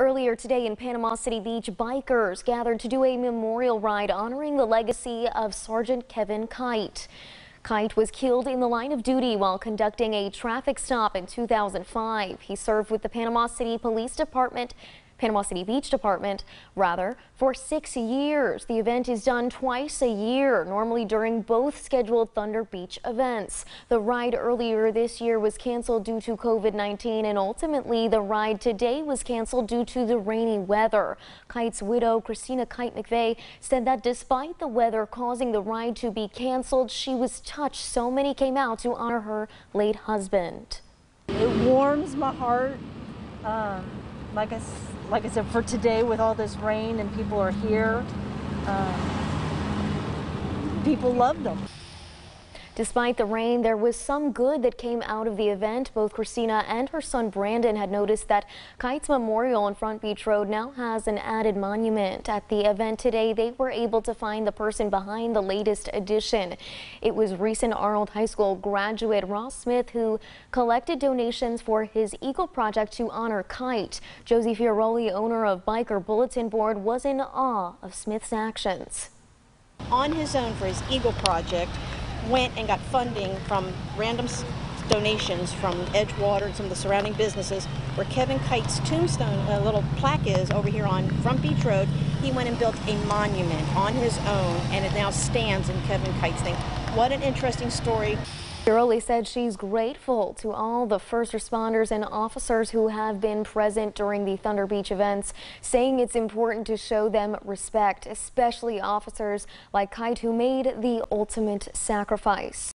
Earlier today in Panama City Beach, bikers gathered to do a memorial ride honoring the legacy of Sergeant Kevin Kight. Kight was killed in the line of duty while conducting a traffic stop in 2005. He served with the Panama City Police Department Panama City Beach Department, rather, for six years. The event is done twice a year, normally during both scheduled Thunder Beach events. The ride earlier this year was canceled due to COVID-19, and ultimately the ride today was canceled due to the rainy weather. Kight's widow, Christina Kight McVeigh, said that despite the weather causing the ride to be canceled, she was touched so many came out to honor her late husband. It warms my heart. Um, like I, like I said, for today with all this rain and people are here, um, people loved them. Despite the rain, there was some good that came out of the event. Both Christina and her son Brandon had noticed that Kight's Memorial on Front Beach Road now has an added monument. At the event today, they were able to find the person behind the latest addition. It was recent Arnold High School graduate Ross Smith who collected donations for his Eagle project to honor Kight. Josie Fioroli, owner of Biker Bulletin Board, was in awe of Smith's actions. On his own for his Eagle project, went and got funding from random donations from Edgewater and some of the surrounding businesses where Kevin Kight's tombstone, a little plaque is over here on Front Beach Road. He went and built a monument on his own and it now stands in Kevin Kight's name. What an interesting story. Shirley said she's grateful to all the first responders and officers who have been present during the Thunder Beach events, saying it's important to show them respect, especially officers like Kight who made the ultimate sacrifice.